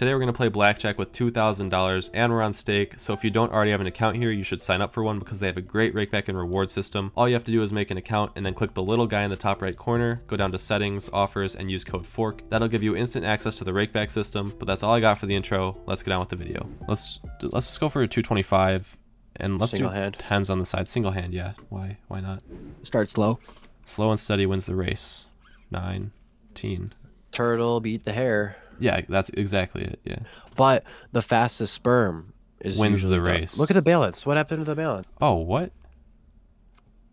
Today we're going to play blackjack with $2,000 and we're on stake, so if you don't already have an account here, you should sign up for one because they have a great rakeback and reward system. All you have to do is make an account and then click the little guy in the top right corner, go down to settings, offers, and use code FORK. That'll give you instant access to the rakeback system, but that's all I got for the intro. Let's get on with the video. Let's let's just go for a 225 and let's Single do hand. tens on the side. Single hand, yeah. Why why not? Start slow. Slow and steady wins the race. 19. Turtle beat the hare. Yeah, that's exactly it. Yeah. But the fastest sperm is Wins the race. Look at the balance. What happened to the balance? Oh, what?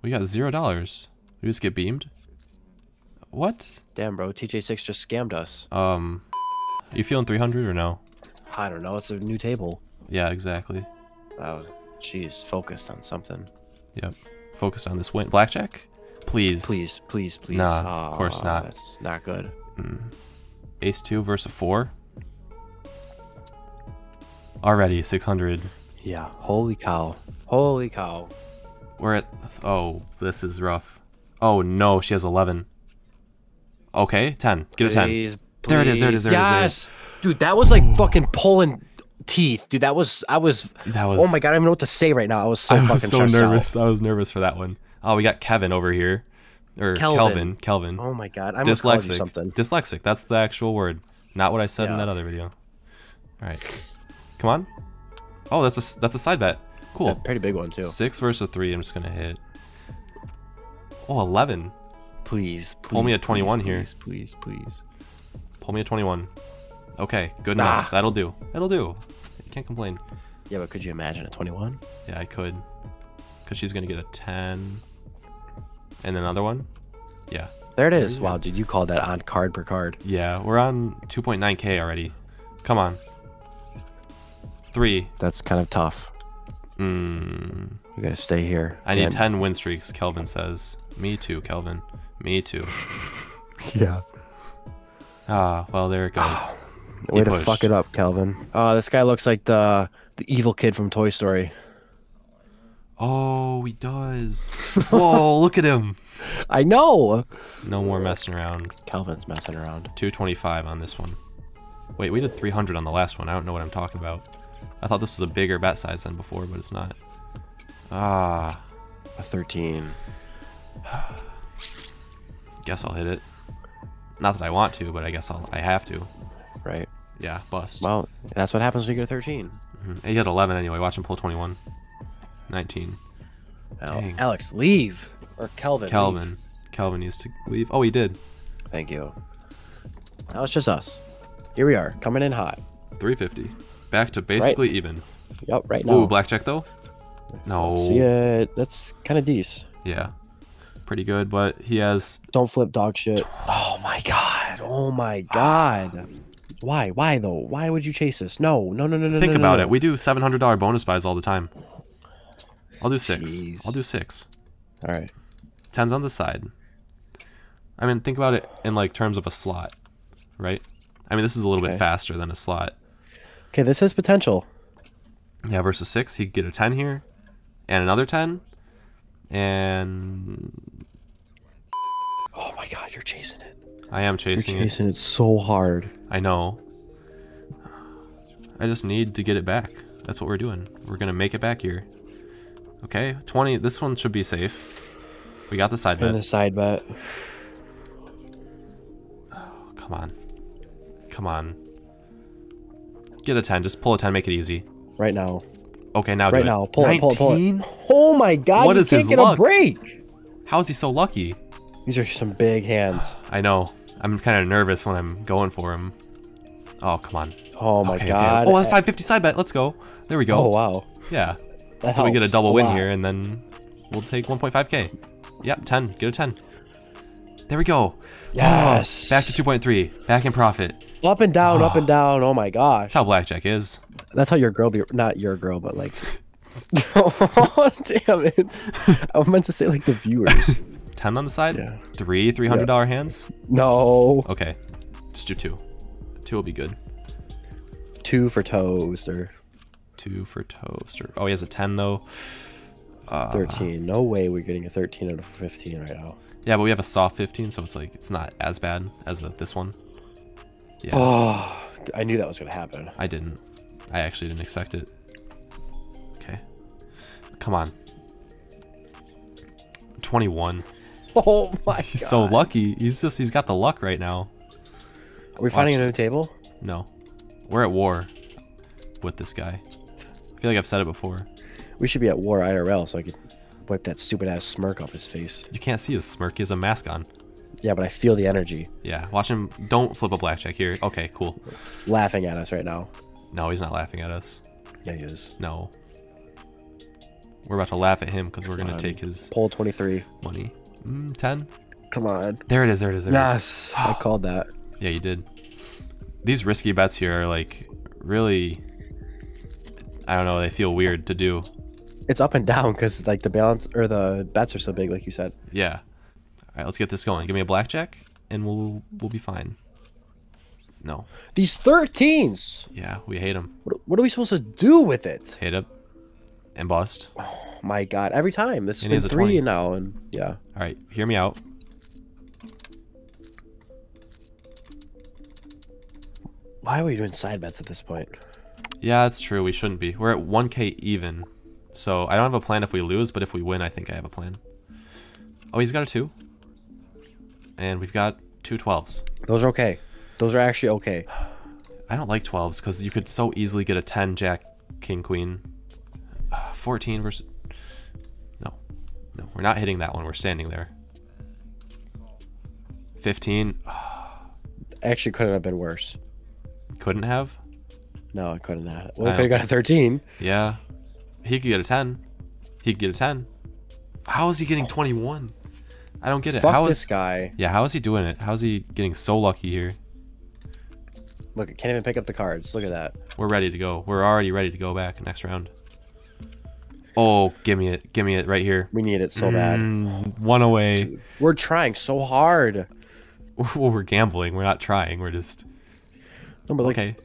We got zero dollars. We just get beamed? What? Damn, bro. TJ6 just scammed us. Um, you feeling 300 or no? I don't know. It's a new table. Yeah, exactly. Oh, jeez. Focused on something. Yep. Focused on this win. Blackjack? Please. Please, please, please. Nah, of course not. That's not good. Ace 2 versus 4. Already 600. Yeah. Holy cow. Holy cow. We're at. Oh, this is rough. Oh no, she has 11. Okay, 10. Get a 10. Please, There it is, there it is, there it is, yes. Dude, that was like fucking pulling teeth. Dude, that was. I was. That was. Oh my god, I don't even know what to say right now. I was so I fucking was so stressed out. nervous. I was nervous for that one. Oh, we got Kevin over here. Or Kelvin. Kelvin. Kelvin. Oh my god, I almost called you Dyslexic. something. Dyslexic. That's the actual word. Not what I said in that other video. All right. Come on. Oh, that's a that's a side bet. Cool. Yeah, pretty big one too. Six versus three. I'm just gonna hit. Oh, 11. Please, please. Pull me a please, 21 here. Please, please, please. Pull me a 21. Okay, good Nah. enough. Ah. That'll do. That'll do. You can't complain. Yeah, but could you imagine a 21? Yeah, I could. Cause she's gonna get a 10. And another one. Yeah. There it is. you Wow, go. dude, you called that on card per card. Yeah, we're on 2.9k already. Come on. Three. That's kind of tough. Mm, You gotta stay here. I need 10 win streaks, Kelvin says. Me too, Kelvin. Me too. Yeah. Ah, well, there it goes. Way He to fuck it up, Kelvin. Oh, this guy looks like the the evil kid from Toy Story. Oh, he does. Whoa, look at him. I know. No more messing around. Calvin's messing around. 225 on this one. Wait, we did 300 on the last one. I don't know what I'm talking about. I thought this was a bigger bet size than before, but it's not. Ah, A 13. guess I'll hit it. Not that I want to, but I guess I'll. I have to. Right. Yeah, bust. Well, that's what happens when you get a 13. Mhm. He had 11 anyway. Watch him pull 21. 19. Al- Dang. Alex, leave. Or Kelvin. leave. Calvin. Needs to leave. Oh, he did. Thank you. Now it's just us. Here we are, coming in hot. 350. Back to basically even. Yep, right now. Ooh, blackjack though? No. See it? That's kind of decent. Yeah. Pretty good, but he has. Don't flip dog shit. Oh my god. Oh my god. Why? Why though? Why would you chase this? No, no, no, no, no. Think no, about no. it. We do $700 bonus buys all the time. I'll do six. Jeez. I'll do six. All right. Tens on the side. I mean, think about it in like terms of a slot, right? I mean, this is a little bit faster than a slot. Okay, this has potential. Yeah, versus six, he'd get a 10 here, and another 10, and Oh my god, you're chasing it. I am You're chasing it. chasing it so hard. I know. I just need to get it back. That's what we're doing. We're gonna make it back here. Okay, 20. This one should be safe. We got the side And bet. the side bet. Oh, come on. Come on. Get a 10. Just pull a 10. Make it easy. Right now. Okay, now do Right now. Pull it, pull it, pull it. Oh my god, What is his luck? a break. How is he so lucky? These are some big hands. I know. I'm kind of nervous when I'm going for him. Oh, come on. Oh my Okay, okay. god. Oh, that's 550 side bet. Let's go. There we go. Oh wow. Yeah. That so we get a double a win lot. here, and then we'll take 1.5k. Yep, 10. Get a 10. There we go. Yes. Back to 2.3. Back in profit. Up and down, up and down. Oh my gosh. That's how blackjack is. That's how your girl be not your girl, but like oh, damn it. I was meant to say like the viewers. 10 on the side. Yeah. Three $300 hands. No. Okay. Just do two. Two will be good. Two for toaster. Two for toaster. Oh, he has a 10 though. Uh, Thirteen. No way we're getting a thirteen out of fifteen right now. Yeah, but we have a soft 15, so it's like it's not as bad as a, this one. Yeah. Oh I knew that was gonna happen. I didn't. I actually didn't expect it. Okay. Come on. 21. Oh my He's god. so lucky. He's just he's got the luck right now. Are we finding Watch a new this. table? No. We're at war with this guy. I feel like I've said it before. We should be at war IRL so I could wipe that stupid ass smirk off his face. You can't see his smirk. He has a mask on. Yeah, but I feel the energy Yeah, watch him. Don't flip a blackjack here. Okay, cool. laughing at us right now. No, he's not laughing at us. Yeah, he is. No. We're about to laugh at him because we're going to take his Pole 23. money. Mm, 10? Come on. There it is. There it is. There it is. Yes, I called that. Yeah, you did. These risky bets here are like really. I don't know. They feel weird to do. It's up and down because like the balance or the bets are so big, like you said. Yeah. All right, let's get this going. Give me a blackjack, and we'll we'll be fine. No. These 13s. Yeah, we hate them. What, what are we supposed to do with it? Hit up and bust. Oh my god! Every time this has And been a three 20. now, and yeah. All right, hear me out. Why are we doing side bets at this point? Yeah, that's true. We shouldn't be. We're at 1k even. So I don't have a plan if we lose, but if we win, I think I have a plan. Oh, he's got a 2. And we've got two 12s. Those are okay. Those are actually okay. I don't like 12s because you could so easily get a 10, Jack, King, Queen. Uh, 14 versus... No. No, we're not hitting that one. We're standing there. 15. Actually, couldn't have been worse. Couldn't have. No, I couldn't have. I Well, could have got a 13. Yeah. He could get a 10. He could get a 10. How is he getting 21? I don't get it. Fuck How this is guy. Yeah, how is he doing it? How is he getting so lucky here? Look, can't even pick up the cards. Look at that. We're ready to go. We're already ready to go back next round. Oh, give me it. Give me it right here. We need it so bad. Mm, one away. We're trying so hard. Well, we're gambling. We're not trying. We're just No, but like okay.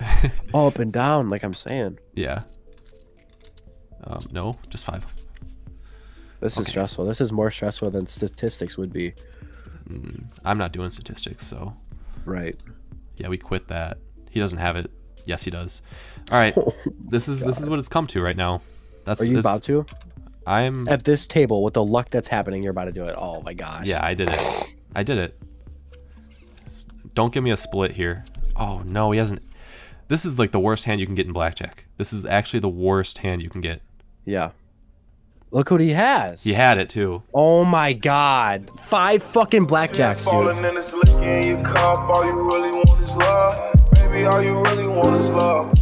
up and down, like I'm saying. Yeah. Um, no, just five. This is stressful. This is more stressful than statistics would be. I'm not doing statistics, so Right. yeah, we quit that. He doesn't have it. Yes, he does. All right. this is this is what it's come to right now. That's Are you it's- about to? I'm At this table, with the luck that's happening, you're about to do it. Oh my gosh. Yeah, I did it. I did it. Don't give me a split here. Oh no, he hasn't. This is like the worst hand you can get in blackjack. This is actually the worst hand you can get. Yeah. Look what he has. He had it too. Oh my god. Five fucking blackjacks, dude. Falling in this lick in your cup, all you really want is love. Baby, all you really want is love.